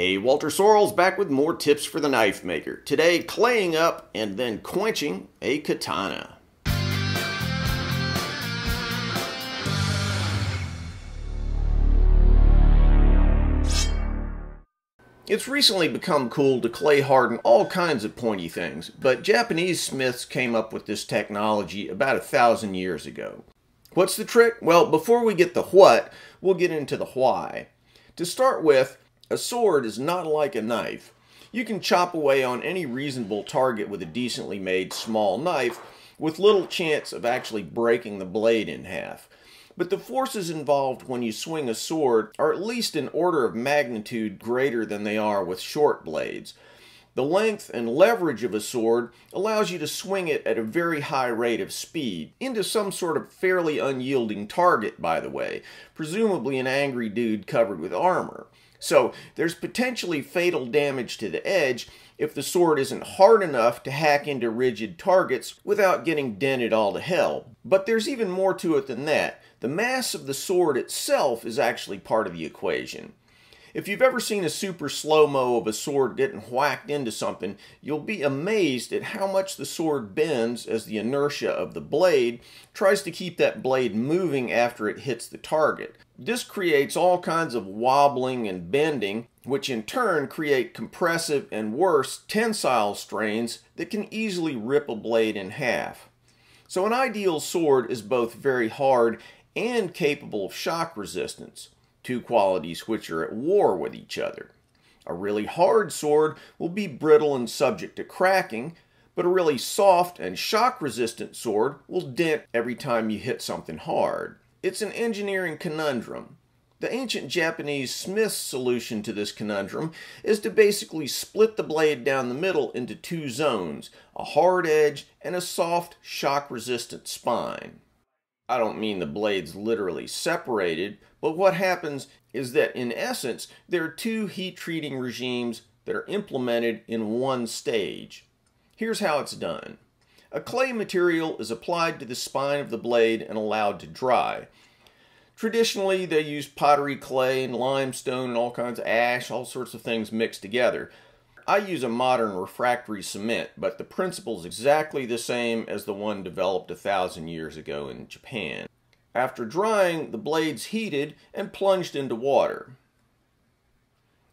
Hey, Walter Sorrells back with more tips for the knife maker. Today, claying up and then quenching a katana. It's recently become cool to clay harden all kinds of pointy things, but Japanese smiths came up with this technology about a thousand years ago. What's the trick? Well, before we get the what, we'll get into the why. To start with, a sword is not like a knife. You can chop away on any reasonable target with a decently made small knife with little chance of actually breaking the blade in half. But the forces involved when you swing a sword are at least an order of magnitude greater than they are with short blades. The length and leverage of a sword allows you to swing it at a very high rate of speed, into some sort of fairly unyielding target, by the way, presumably an angry dude covered with armor. So there's potentially fatal damage to the edge if the sword isn't hard enough to hack into rigid targets without getting dented all to hell. But there's even more to it than that. The mass of the sword itself is actually part of the equation. If you've ever seen a super slow-mo of a sword getting whacked into something, you'll be amazed at how much the sword bends as the inertia of the blade tries to keep that blade moving after it hits the target. This creates all kinds of wobbling and bending, which in turn create compressive and worse tensile strains that can easily rip a blade in half. So an ideal sword is both very hard and capable of shock resistance two qualities which are at war with each other. A really hard sword will be brittle and subject to cracking, but a really soft and shock resistant sword will dent every time you hit something hard. It's an engineering conundrum. The ancient Japanese smith's solution to this conundrum is to basically split the blade down the middle into two zones, a hard edge and a soft, shock resistant spine. I don't mean the blades literally separated, but what happens is that in essence, there are two heat treating regimes that are implemented in one stage. Here's how it's done. A clay material is applied to the spine of the blade and allowed to dry. Traditionally, they use pottery clay and limestone and all kinds of ash, all sorts of things mixed together. I use a modern refractory cement, but the principle is exactly the same as the one developed a thousand years ago in Japan. After drying, the blade's heated and plunged into water.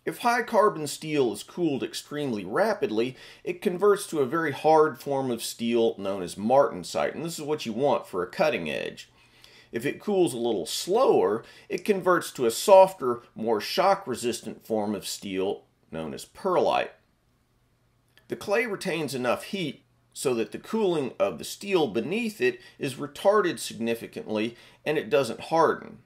If high carbon steel is cooled extremely rapidly, it converts to a very hard form of steel known as martensite, and this is what you want for a cutting edge. If it cools a little slower, it converts to a softer, more shock resistant form of steel known as pearlite. The clay retains enough heat so that the cooling of the steel beneath it is retarded significantly and it doesn't harden.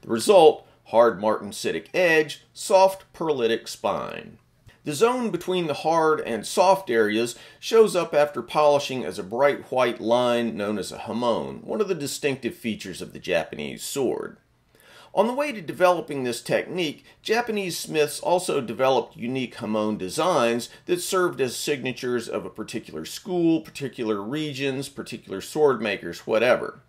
The result, hard martensitic edge, soft pearlitic spine. The zone between the hard and soft areas shows up after polishing as a bright white line known as a hamon, one of the distinctive features of the Japanese sword. On the way to developing this technique, Japanese smiths also developed unique hamon designs that served as signatures of a particular school, particular regions, particular sword makers, whatever.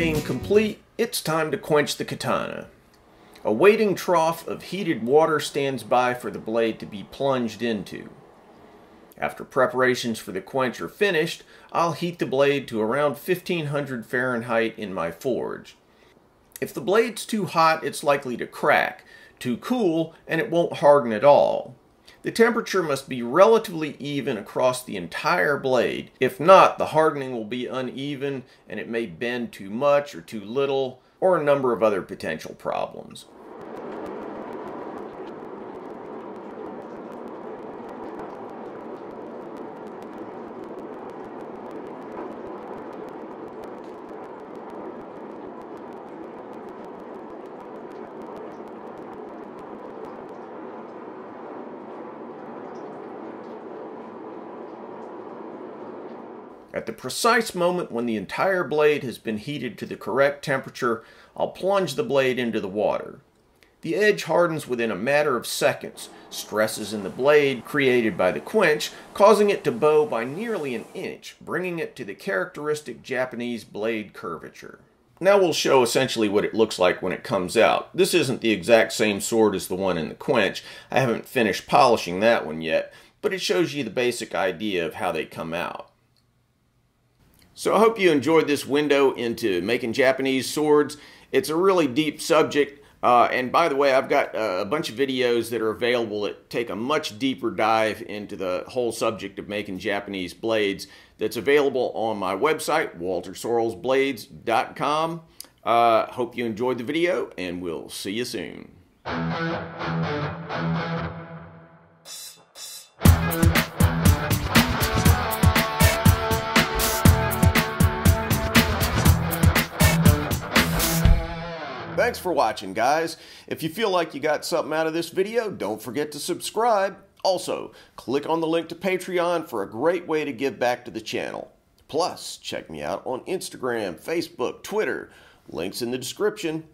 Claying complete, it's time to quench the katana. A waiting trough of heated water stands by for the blade to be plunged into. After preparations for the quench are finished, I'll heat the blade to around 1500 Fahrenheit in my forge. If the blade's too hot, it's likely to crack. Too cool, and it won't harden at all. The temperature must be relatively even across the entire blade. If not, the hardening will be uneven and it may bend too much or too little, or a number of other potential problems. At the precise moment when the entire blade has been heated to the correct temperature, I'll plunge the blade into the water. The edge hardens within a matter of seconds, stresses in the blade created by the quench, causing it to bow by nearly an inch, bringing it to the characteristic Japanese blade curvature. Now we'll show essentially what it looks like when it comes out. This isn't the exact same sword as the one in the quench. I haven't finished polishing that one yet, but it shows you the basic idea of how they come out. So I hope you enjoyed this window into making Japanese swords. It's a really deep subject. Uh, and by the way, I've got uh, a bunch of videos that are available that take a much deeper dive into the whole subject of making Japanese blades that's available on my website, waltersorrellsblades.com. Uh, hope you enjoyed the video, and we'll see you soon. Thanks for watching, guys. If you feel like you got something out of this video, don't forget to subscribe. Also, click on the link to Patreon for a great way to give back to the channel. Plus, check me out on Instagram, Facebook, Twitter. Links in the description.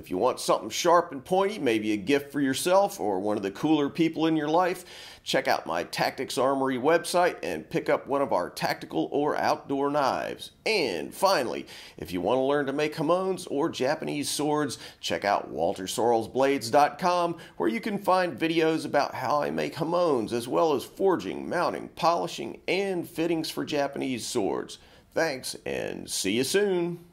If you want something sharp and pointy, maybe a gift for yourself or one of the cooler people in your life, check out my Tactix Armory website and pick up one of our tactical or outdoor knives. And finally, if you want to learn to make hamones or Japanese swords, check out waltersorrellsblades.com where you can find videos about how I make hamones as well as forging, mounting, polishing, and fittings for Japanese swords. Thanks and see you soon.